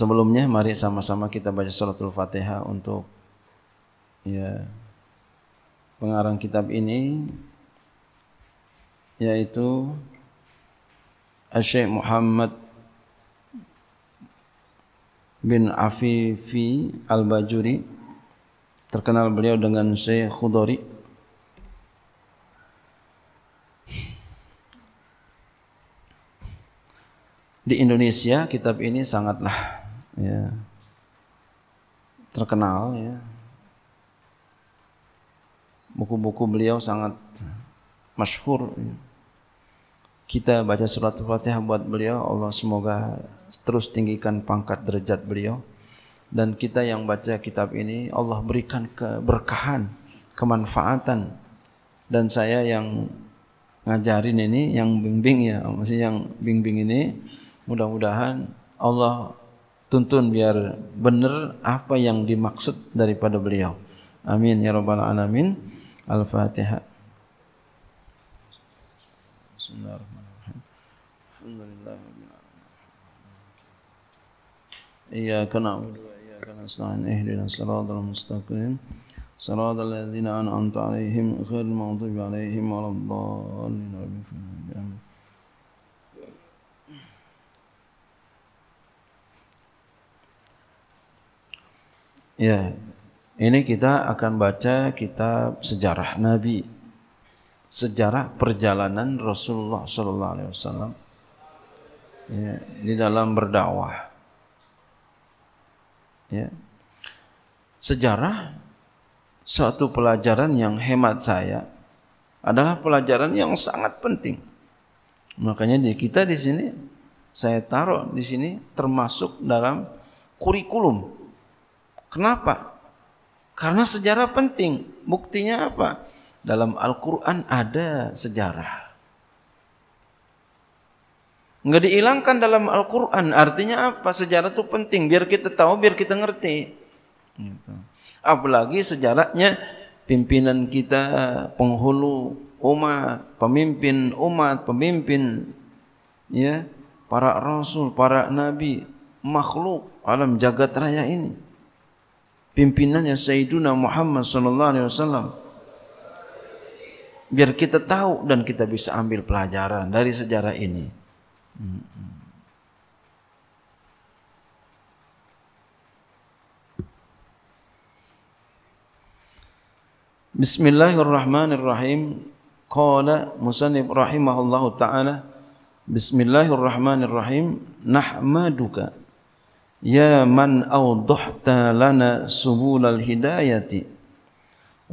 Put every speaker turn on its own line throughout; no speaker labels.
Sebelumnya mari sama-sama kita baca suratul Fatihah untuk ya pengarang kitab ini yaitu Syekh Muhammad bin Afifi Al-Bajuri. Terkenal beliau dengan Syekh Khudori. Di Indonesia kitab ini sangatlah ya. Terkenal ya. Buku-buku beliau sangat masyhur ya. kita baca surat Fatihah buat beliau Allah semoga terus tinggikan pangkat derajat beliau. Dan kita yang baca kitab ini Allah berikan keberkahan kemanfaatan. Dan saya yang ngajarin ini yang bimbing ya. Masih yang bimbing ini mudah-mudahan Allah tuntun biar benar apa yang dimaksud daripada beliau. Amin ya rabbal alamin. Al-Fatihah. Bismillahirrahmanirrahim. Alhamdulillah إياك نعبد وإياك نستعين اهدنا الصراط المستقيم صراط الذين أنعمت عليهم غير المغضوب عليهم ولا الضالين Ya, ini kita akan baca kitab sejarah Nabi, sejarah perjalanan Rasulullah Sallallahu Alaihi Wasallam ya, di dalam berdakwah. Ya. Sejarah suatu pelajaran yang hemat saya adalah pelajaran yang sangat penting. Makanya di kita di sini saya taruh di sini termasuk dalam kurikulum Kenapa? Karena sejarah penting. Buktinya apa? Dalam Al-Quran ada sejarah. Nggak dihilangkan dalam Al-Quran. Artinya apa? Sejarah itu penting. Biar kita tahu, biar kita ngerti. Gitu. Apalagi sejarahnya pimpinan kita, penghulu umat, pemimpin umat, pemimpin ya para rasul, para nabi, makhluk alam jagat raya ini pimpinannya Sayyiduna Muhammad sallallahu alaihi wasallam. Biar kita tahu dan kita bisa ambil pelajaran dari sejarah ini. Bismillahirrahmanirrahim. Qala musannif rahimahullahu taala Bismillahirrahmanirrahim. Nahmaduka Ya man awdahta lana subulal hidayati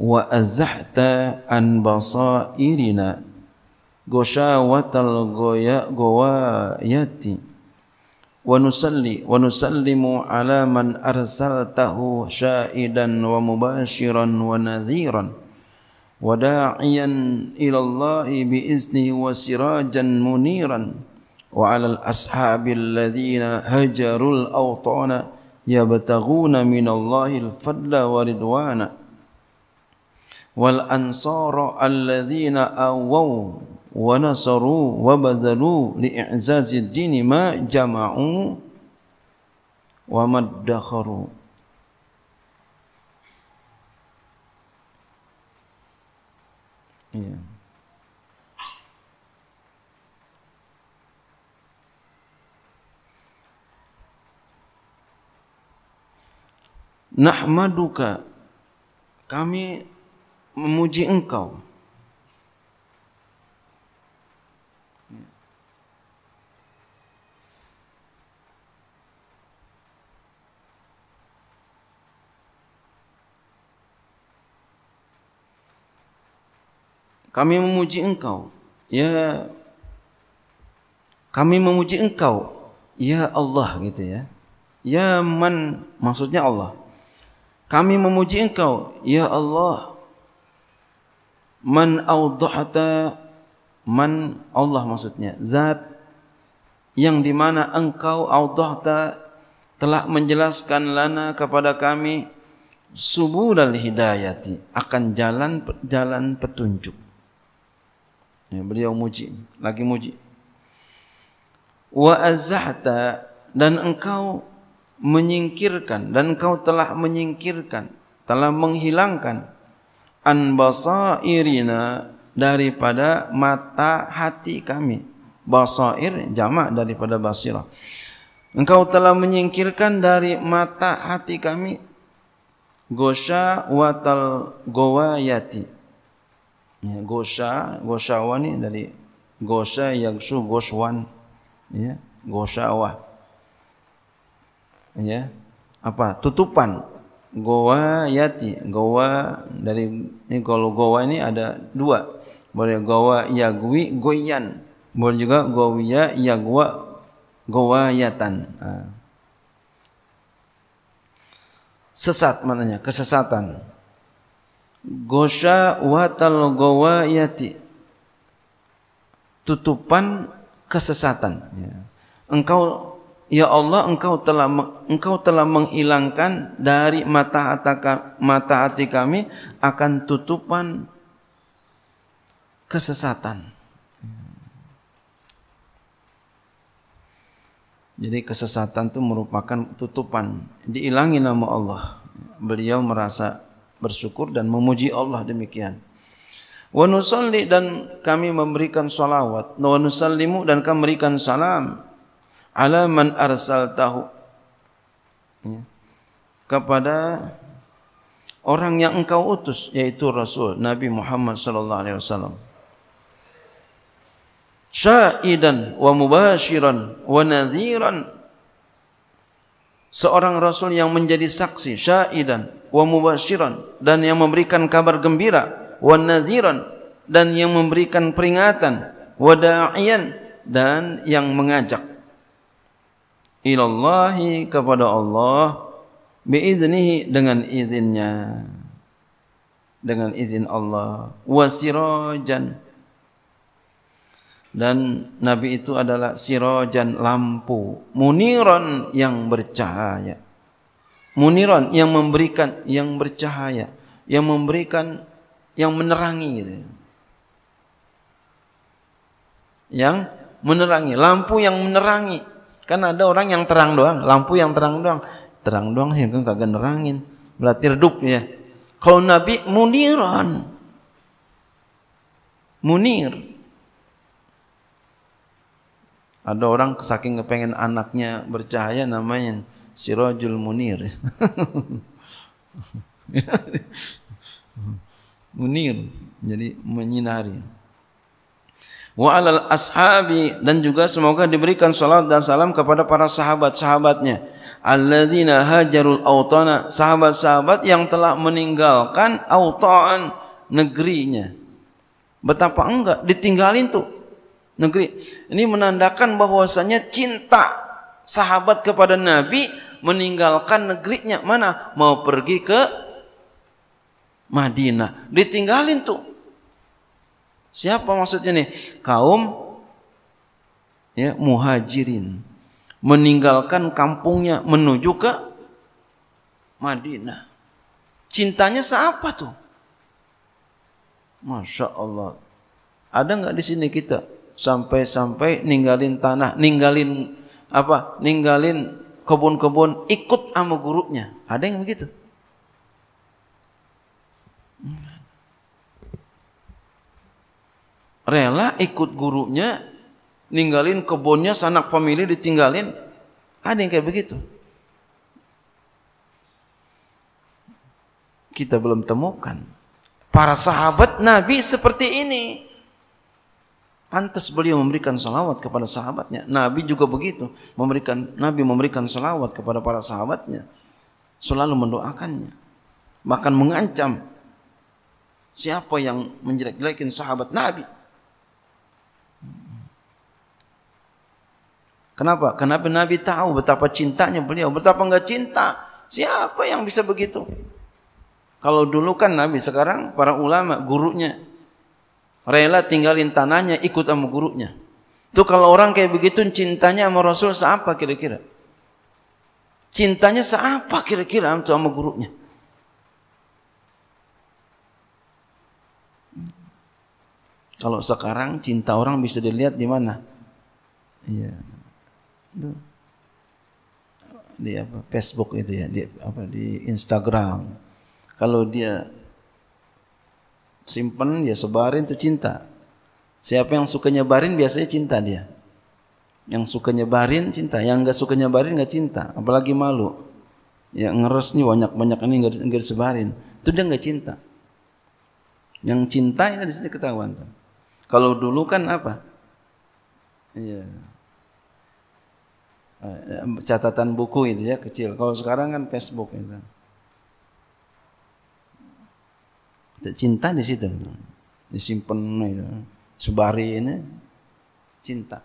wa azahta an basairina goshawatal goya gowayati wa nusalli wa nusallimu ala man arsaltahu syaidan wa mubashiran wa nadhiran wa da'iyan ila Allah bi izni wa sirajan muniran وعلى الأصحاب الذين هجروا الأوطان يبتغون من الله الفضل ورضوانا والأنصار الذين أووا ونصروا وبذلوا لإعزاز الدين ما جمعوا وما ادخروا yeah. Nahmaduka. Kami memuji engkau. Kami memuji engkau. Ya kami memuji engkau. Ya Allah gitu ya. Ya man maksudnya Allah kami memuji engkau, ya Allah. Man awdahata man Allah maksudnya zat yang dimana engkau awdahta telah menjelaskan lana kepada kami subulal hidayati akan jalan jalan petunjuk. Ya, beliau muji, lagi muji. Wa azahta dan engkau menyingkirkan dan engkau telah menyingkirkan telah menghilangkan an basairina daripada mata hati kami. Basair jamak daripada basirah. Engkau telah menyingkirkan dari mata hati kami. Gosha watal gowayati. Ya, gosha goshawan ini dari gosha yagsu goswan. Ya goshawah ya. Apa? Tutupan? Goa yati. Goa dari ini kalau goa ini ada dua. Boleh goa yagwi goyan boleh juga gowiya yagwa goa yatan sesat maknanya kesesatan. Gosha watal goa yati. Tutupan kesesatan. Ya. engkau Ya Allah, engkau telah engkau telah menghilangkan dari mata mata hati kami akan tutupan kesesatan. Jadi kesesatan itu merupakan tutupan. Diilangi nama Allah. Beliau merasa bersyukur dan memuji Allah demikian. Wa nusalli dan kami memberikan salawat. Wa nusallimu dan kami memberikan salam ala man arsaltahu. Ya. kepada orang yang engkau utus yaitu Rasul Nabi Muhammad sallallahu alaihi wasallam. Syahidan wa mubashiran wa nadhiran. Seorang rasul yang menjadi saksi syahidan wa mubashiran dan yang memberikan kabar gembira wa nadhiran dan yang memberikan peringatan wa da'iyan dan yang mengajak ilallahi kepada Allah biiznihi dengan izinnya. Dengan izin Allah. Wasirajan dan nabi itu adalah sirajan lampu. Muniran yang bercahaya. Muniran yang memberikan yang bercahaya. Yang memberikan yang menerangi gitu. yang menerangi lampu yang menerangi Kan ada orang yang terang doang, lampu yang terang doang. Terang doang sih kan kagak nerangin. Berarti redup ya. Kalau Nabi muniran. Munir. Ada orang saking kepengen anaknya bercahaya namanya Sirajul Munir. Munir. Jadi menyinari wa alal ashabi dan juga semoga diberikan salat dan salam kepada para sahabat-sahabatnya. Alladzina hajarul autana sahabat-sahabat yang telah meninggalkan autaan negerinya. Betapa enggak ditinggalin tuh negeri. Ini menandakan bahwasanya cinta sahabat kepada nabi meninggalkan negerinya. Mana? Mau pergi ke Madinah. Ditinggalin tuh Siapa maksudnya nih? Kaum ya muhajirin meninggalkan kampungnya menuju ke Madinah. Cintanya siapa tuh? Masya Allah. Ada nggak di sini kita sampai-sampai ninggalin tanah, ninggalin apa? Ninggalin kebun-kebun, ikut sama gurunya. Ada yang begitu? Rela ikut gurunya, ninggalin kebunnya, sanak famili ditinggalin. Ada yang kayak begitu. Kita belum temukan. Para sahabat Nabi seperti ini. Pantas beliau memberikan salawat kepada sahabatnya. Nabi juga begitu. Memberikan Nabi memberikan salawat kepada para sahabatnya. Selalu mendoakannya. Bahkan mengancam siapa yang menjelek-jelekin sahabat Nabi. Kenapa? Kenapa Nabi tahu betapa cintanya beliau, betapa enggak cinta. Siapa yang bisa begitu? Kalau dulu kan Nabi, sekarang para ulama, gurunya rela tinggalin tanahnya ikut sama gurunya. Itu kalau orang kayak begitu cintanya sama Rasul seapa kira-kira? Cintanya seapa kira-kira sama gurunya? Kalau sekarang cinta orang bisa dilihat di mana? Iya. Di apa Facebook itu ya di apa di Instagram. Kalau dia simpen ya sebarin itu cinta. Siapa yang suka nyebarin biasanya cinta dia. Yang suka nyebarin cinta. Yang enggak suka nyebarin enggak cinta. Apalagi malu. Yang ngeres nih banyak banyak ini enggak disebarin. Itu dia enggak cinta. Yang cinta itu di sini ketahuan tuh. kalau dulu kan apa? Iya. Eh, catatan buku itu ya kecil. Kalau sekarang kan Facebook itu. Cinta di situ. Disimpan itu. Subari ini cinta.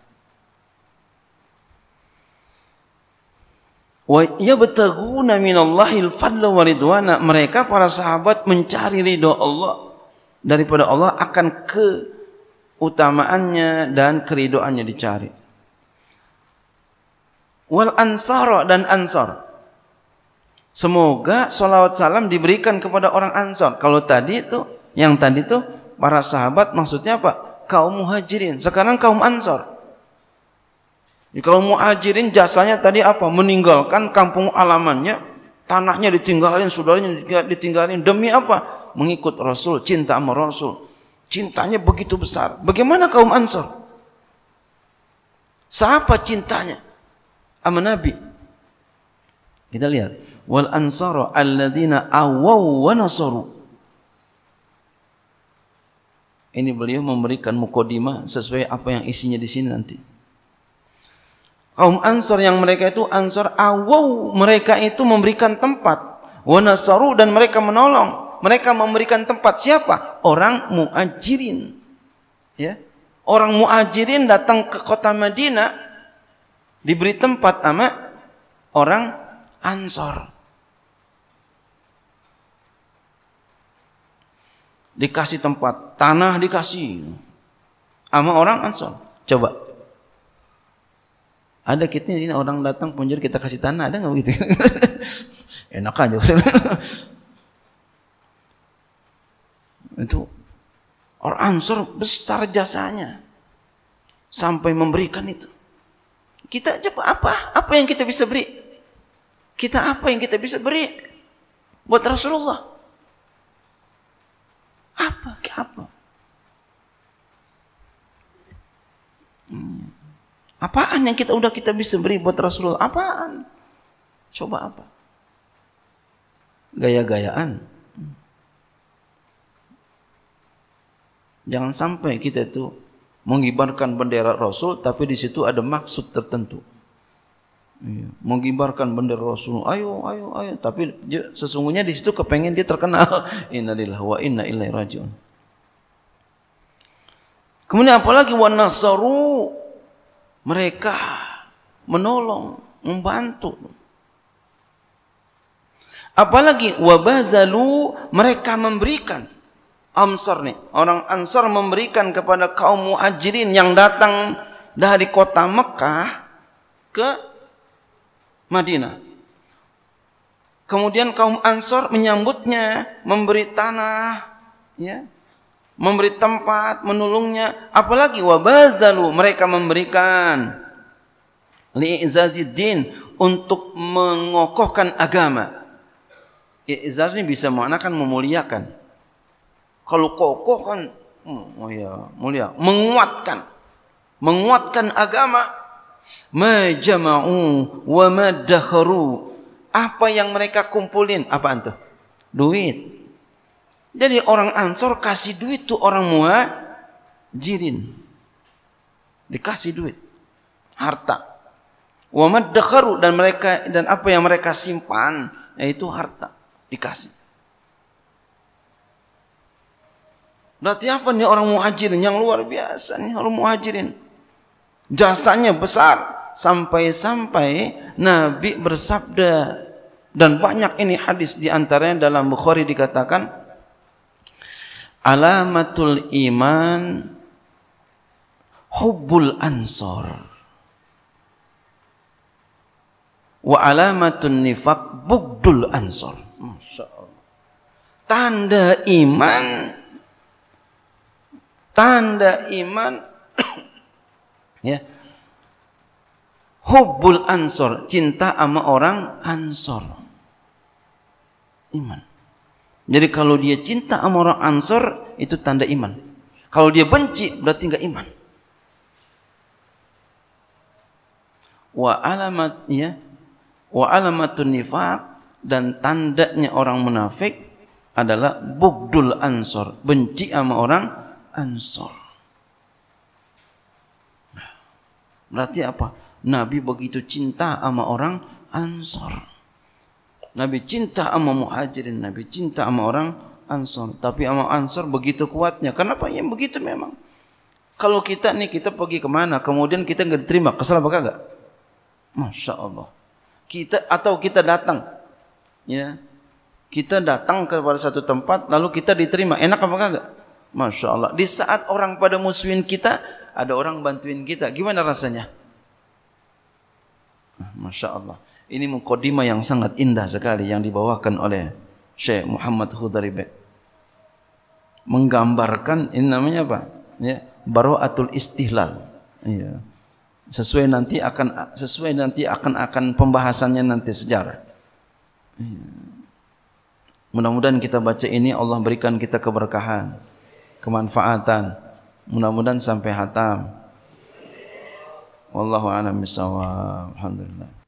Wa yabtaghuna minallahil fadla wa ridwana. Mereka para sahabat mencari ridho Allah daripada Allah akan keutamaannya dan keridoannya dicari wal ansar dan ansar. Semoga salawat salam diberikan kepada orang ansar. Kalau tadi itu, yang tadi itu para sahabat maksudnya apa? Kaum muhajirin. Sekarang kaum ansar. Kaum muhajirin jasanya tadi apa? Meninggalkan kampung alamannya, tanahnya ditinggalin, saudaranya ditinggalin demi apa? Mengikut Rasul, cinta sama Rasul. Cintanya begitu besar. Bagaimana kaum ansar? Siapa cintanya? Sama Nabi. Kita lihat. Wal ansara alladzina awaw wa nasaru. Ini beliau memberikan mukodima sesuai apa yang isinya di sini nanti. Kaum Ansar yang mereka itu Ansar awaw mereka itu memberikan tempat wa nasaru dan mereka menolong. Mereka memberikan tempat siapa? Orang muajirin. Ya. Orang muajirin datang ke kota Madinah diberi tempat sama orang Ansor. Dikasih tempat, tanah dikasih sama orang Ansor. Coba. Ada kita ini orang datang punjir kita kasih tanah, ada nggak begitu? Enak aja. itu orang Ansor besar jasanya sampai memberikan itu. Kita apa? Apa yang kita bisa beri? Kita apa yang kita bisa beri buat Rasulullah? Apa? Apa? Hmm. Apaan yang kita udah kita bisa beri buat Rasulullah? Apaan? Coba apa? Gaya-gayaan. Jangan sampai kita itu mengibarkan bendera Rasul tapi di situ ada maksud tertentu. Iya. Mengibarkan bendera Rasul, ayo, ayo, ayo. Tapi sesungguhnya di situ kepengen dia terkenal. Innalillahi wa inna ilaihi rajiun. Kemudian apalagi wa nasaru mereka menolong, membantu. Apalagi wabazalu mereka memberikan. Ansar nih, orang Ansar memberikan kepada kaum muhajirin yang datang dari kota Mekah ke Madinah. Kemudian kaum Ansar menyambutnya, memberi tanah, ya, memberi tempat, menolongnya. Apalagi wabazalu mereka memberikan li'izaziddin untuk mengokohkan agama. I'zaz ini bisa mengatakan memuliakan kalau kokoh kan, hmm, oh ya, mulia, menguatkan, menguatkan agama. Majama'u wa madakharu. Apa yang mereka kumpulin? Apa itu? Duit. Jadi orang Ansor kasih duit tuh orang muhajirin. Dikasih duit. Harta. Wa madakharu dan mereka dan apa yang mereka simpan yaitu harta dikasih. Berarti apa nih orang muhajirin? Yang luar biasa nih orang muhajirin. Jasanya besar. Sampai-sampai Nabi bersabda. Dan banyak ini hadis di antaranya dalam Bukhari dikatakan alamatul iman hubbul ansor. Wa alamatun nifak bugdul ansor. Tanda iman tanda iman ya Hubbul ansor, cinta sama orang ansor. Iman. Jadi kalau dia cinta sama orang ansor, itu tanda iman. Kalau dia benci, berarti enggak iman. Wa alamat ya, wa alamatun nifaq dan tandanya orang munafik adalah bugdul ansor, benci sama orang ansor. Berarti apa? Nabi begitu cinta sama orang Ansor. Nabi cinta sama muhajirin, Nabi cinta sama orang Ansor. Tapi sama Ansor begitu kuatnya. Kenapa? Ya begitu memang. Kalau kita nih, kita pergi kemana, kemudian kita nggak diterima, kesal apa kagak? Masya Allah. Kita atau kita datang, ya, kita datang kepada satu tempat, lalu kita diterima, enak apa kagak? Masya Allah. Di saat orang pada musuhin kita, ada orang bantuin kita, gimana rasanya? Masya Allah. Ini mukodima yang sangat indah sekali yang dibawakan oleh Syekh Muhammad Khudaribe. Menggambarkan ini namanya apa? Ya, baroatul istihlal. Ya. Sesuai nanti akan sesuai nanti akan akan pembahasannya nanti sejarah. Ya. Mudah-mudahan kita baca ini Allah berikan kita keberkahan, kemanfaatan. Mudah-mudahan sampai hatam. Wallahu a'lam bishawab. Alhamdulillah.